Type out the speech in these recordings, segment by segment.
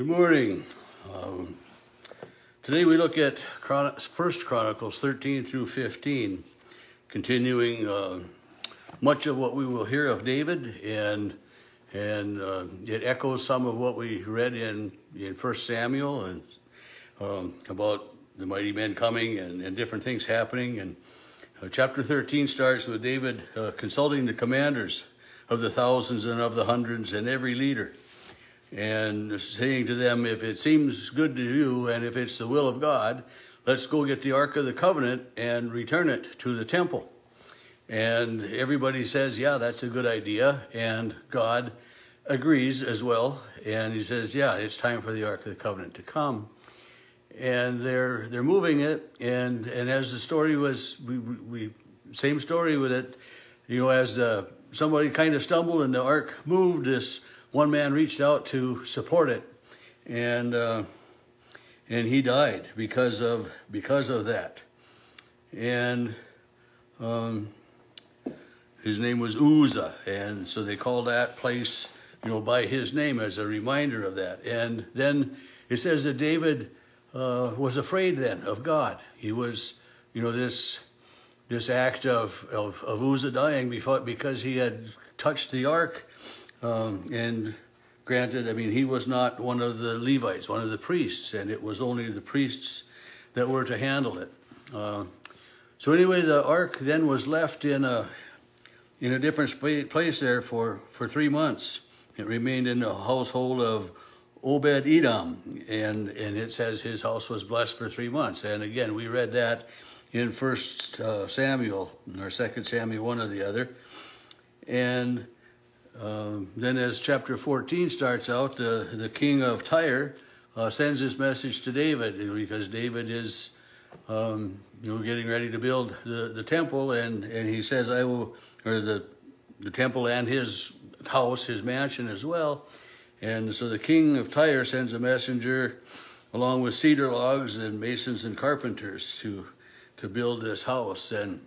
Good morning. Um, today we look at Chron- First Chronicles 13 through 15, continuing uh, much of what we will hear of David, and and uh, it echoes some of what we read in in First Samuel and um, about the mighty men coming and, and different things happening. And uh, chapter 13 starts with David uh, consulting the commanders of the thousands and of the hundreds and every leader and saying to them, if it seems good to you and if it's the will of God, let's go get the Ark of the Covenant and return it to the temple. And everybody says, yeah, that's a good idea. And God agrees as well. And he says, yeah, it's time for the Ark of the Covenant to come. And they're they're moving it, and and as the story was, we, we same story with it, you know, as uh, somebody kind of stumbled and the ark moved, this one man reached out to support it, and uh, and he died because of because of that, and um, his name was Uzzah, and so they called that place, you know, by his name as a reminder of that. And then it says that David uh, was afraid then of God. He was, you know, this this act of, of, of Uzzah dying before, because he had touched the ark um, and granted, I mean, he was not one of the Levites, one of the priests, and it was only the priests that were to handle it. Uh, so anyway, the ark then was left in a in a different place there for, for three months. It remained in the household of Obed Edom, and, and it says his house was blessed for three months. And again, we read that in First uh, Samuel or Second Samuel, one or the other. And um, then as chapter 14 starts out, the, the king of Tyre uh, sends this message to David because David is um, you know, getting ready to build the, the temple and, and he says, I will, or the, the temple and his house, his mansion as well. And so the king of Tyre sends a messenger along with cedar logs and masons and carpenters to, to build this house. And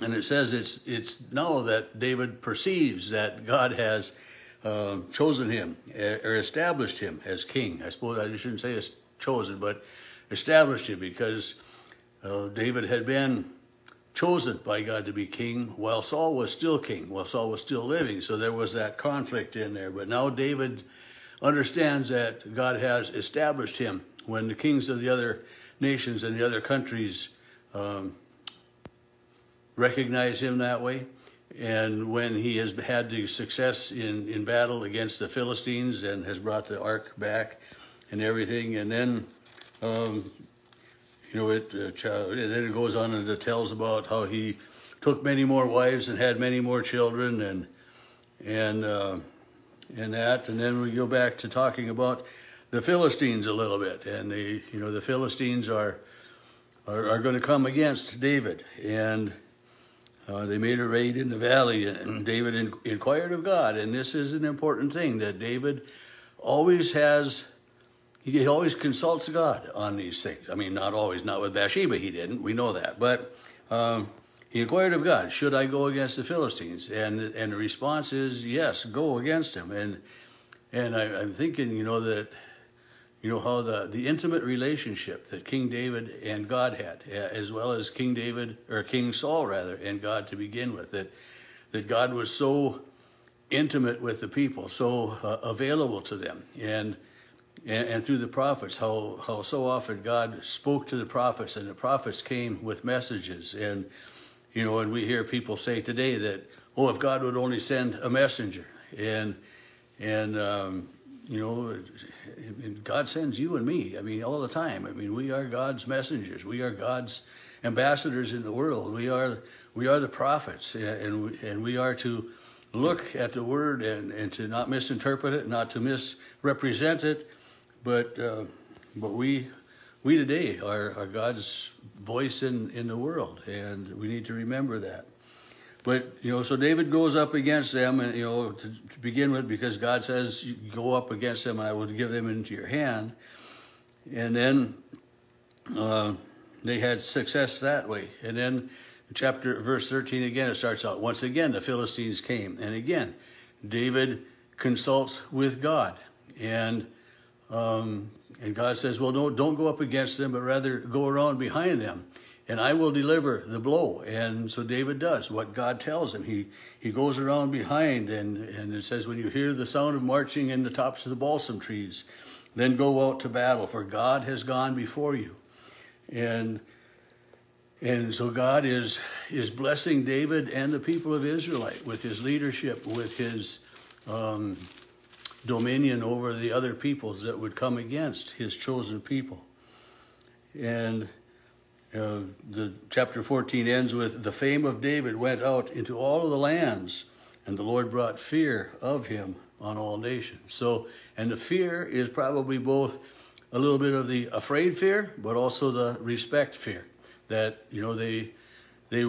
and it says it's it's now that David perceives that God has uh, chosen him or established him as king. I suppose I shouldn't say chosen, but established him because uh, David had been chosen by God to be king while Saul was still king, while Saul was still living. So there was that conflict in there. But now David understands that God has established him when the kings of the other nations and the other countries um, recognize him that way. And when he has had the success in, in battle against the Philistines and has brought the ark back and everything, and then, um, you know, it, uh, and then it goes on and it tells about how he took many more wives and had many more children and, and, uh, and that. And then we go back to talking about the Philistines a little bit. And the, you know, the Philistines are, are, are going to come against David. And, uh, they made a raid in the valley, and David in, inquired of God. And this is an important thing that David always has, he always consults God on these things. I mean, not always, not with Bathsheba, he didn't, we know that. But um, he inquired of God, should I go against the Philistines? And, and the response is, yes, go against him. And, and I, I'm thinking, you know, that you know how the the intimate relationship that King David and God had, as well as King David or King Saul rather and God to begin with, that that God was so intimate with the people, so uh, available to them, and, and and through the prophets, how how so often God spoke to the prophets, and the prophets came with messages, and you know, and we hear people say today that oh, if God would only send a messenger, and and um, you know, God sends you and me. I mean, all the time. I mean, we are God's messengers. We are God's ambassadors in the world. We are we are the prophets, and we, and we are to look at the word and, and to not misinterpret it, not to misrepresent it, but uh, but we we today are, are God's voice in, in the world, and we need to remember that. But, you know, so David goes up against them, and, you know, to, to begin with, because God says, go up against them, and I will give them into your hand. And then uh, they had success that way. And then chapter, verse 13 again, it starts out, once again, the Philistines came. And again, David consults with God. And Um, and God says, well, don't, don't go up against them, but rather go around behind them and I will deliver the blow. And so David does what God tells him. He he goes around behind and, and it says, when you hear the sound of marching in the tops of the balsam trees, then go out to battle, for God has gone before you. And and so God is is blessing David and the people of Israelite with his leadership, with his um, dominion over the other peoples that would come against his chosen people. And uh, the chapter 14 ends with the fame of David went out into all of the lands, and the Lord brought fear of him on all nations. So, and the fear is probably both a little bit of the afraid fear, but also the respect fear. That you know they they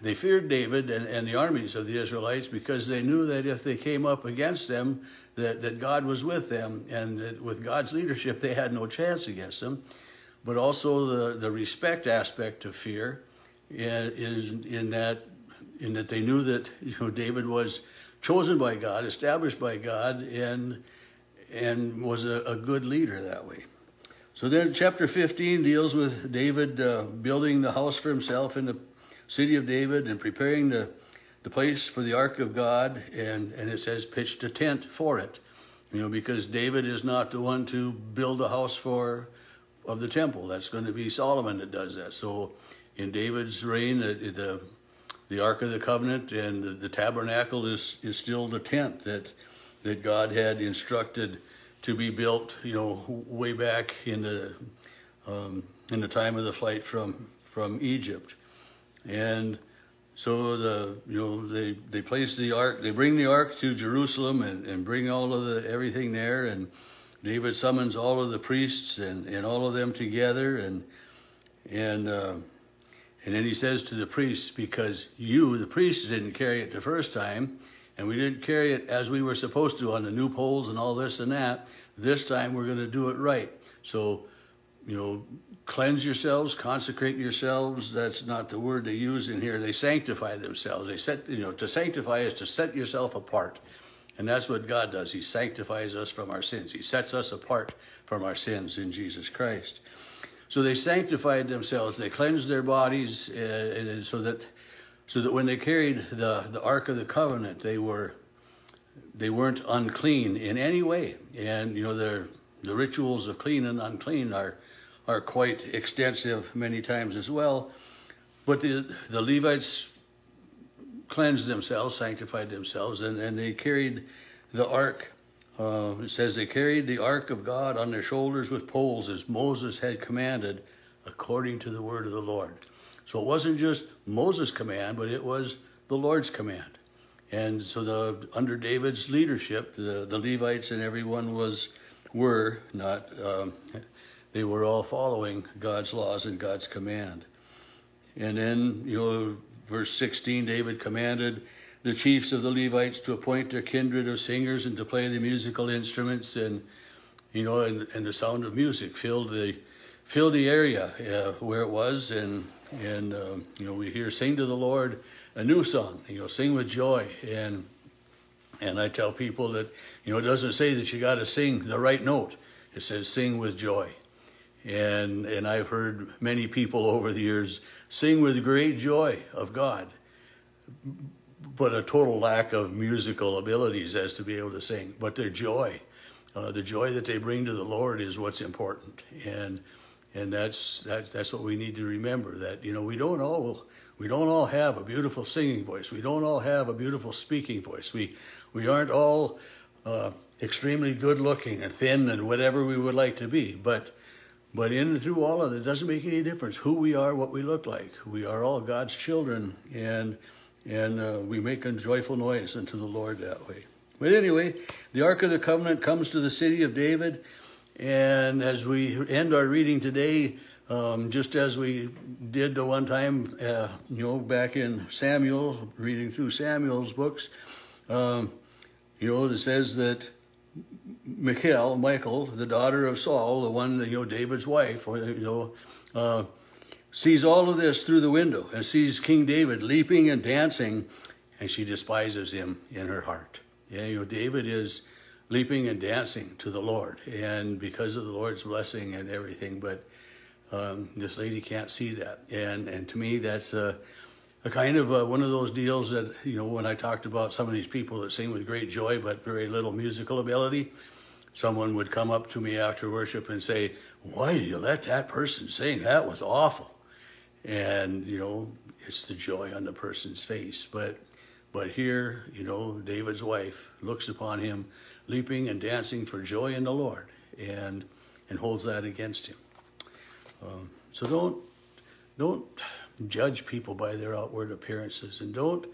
they feared David and, and the armies of the Israelites because they knew that if they came up against them, that, that God was with them, and that with God's leadership, they had no chance against them but also the, the respect aspect of fear is in that in that they knew that you know David was chosen by God, established by God, and and was a, a good leader that way. So then, chapter 15 deals with David uh, building the house for himself in the city of David and preparing the the place for the ark of God, and and it says pitched a tent for it, you know, because David is not the one to build a house for of the temple. That's going to be Solomon that does that. So in David's reign, the, the, the Ark of the Covenant and the, the, tabernacle is, is still the tent that, that God had instructed to be built, you know, way back in the, um, in the time of the flight from, from Egypt. And so the, you know, they, they place the ark, they bring the ark to Jerusalem and, and bring all of the, everything there and, David summons all of the priests and, and all of them together, and and uh, and then he says to the priests, because you, the priests, didn't carry it the first time, and we didn't carry it as we were supposed to on the new poles and all this and that. This time we're going to do it right. So, you know, cleanse yourselves, consecrate yourselves. That's not the word they use in here. They sanctify themselves. They set, you know, to sanctify is to set yourself apart. And that's what God does. He sanctifies us from our sins. He sets us apart from our sins in Jesus Christ. So they sanctified themselves. They cleansed their bodies uh, so that so that when they carried the, the Ark of the Covenant, they were they weren't unclean in any way. And you know the the rituals of clean and unclean are are quite extensive many times as well. But the the Levites cleansed themselves, sanctified themselves, and, and they carried the ark. Uh, it says they carried the ark of God on their shoulders with poles as Moses had commanded according to the word of the Lord. So it wasn't just Moses' command, but it was the Lord's command. And so the under David's leadership, the, the Levites and everyone was were not um, they were all following God's laws and God's command. And then you know Verse 16 David commanded the chiefs of the Levites to appoint their kindred of singers and to play the musical instruments and you know and, and the sound of music filled the filled the area uh, where it was. And and uh, you know we hear sing to the Lord a new song you know sing with joy. And and I tell people that you know it doesn't say that you got to sing the right note. It says sing with joy. And and I've heard many people over the years sing with great joy of God, but a total lack of musical abilities as to be able to sing. But their joy, uh, the joy that they bring to the Lord is what's important, and and that's that, that's what we need to remember. That you know we don't all we don't all have a beautiful singing voice. We don't all have a beautiful speaking voice. We we aren't all uh, extremely good looking and thin and whatever we would like to be, but but in and through all of it, it doesn't make any difference who we are, what we look like. We are all God's children, and and uh, we make a joyful noise unto the Lord that way. But anyway, the Ark of the Covenant comes to the city of David, and as we end our reading today, um, just as we did the one time, uh, you know, back in Samuel, reading through Samuel's books, um, you know, it says that Michal, Michael, the daughter of Saul, the one, you know, David's wife, you know, uh, sees all of this through the window and sees King David leaping and dancing, and she despises him in her heart. Yeah, you know, David is leaping and dancing to the Lord, and because of the Lord's blessing and everything. But um, this lady can't see that, and and to me, that's a, a kind of a, one of those deals that you know when I talked about some of these people that sing with great joy but very little musical ability. Someone would come up to me after worship and say, "Why did you let that person sing? That was awful." And you know, it's the joy on the person's face, but but here, you know, David's wife looks upon him leaping and dancing for joy in the Lord and and holds that against him. Um, so don't don't judge people by their outward appearances and don't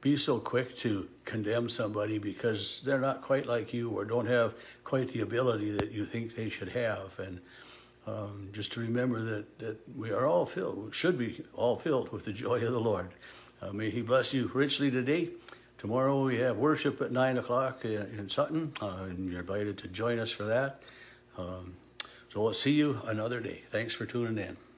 be so quick to condemn somebody because they're not quite like you or don't have quite the ability that you think they should have and um, just to remember that, that we are all filled, should be all filled with the joy of the Lord. Uh, may He bless you richly today. Tomorrow we have worship at 9 o'clock in, in Sutton, uh, and you're invited to join us for that. Um, so we'll see you another day. Thanks for tuning in.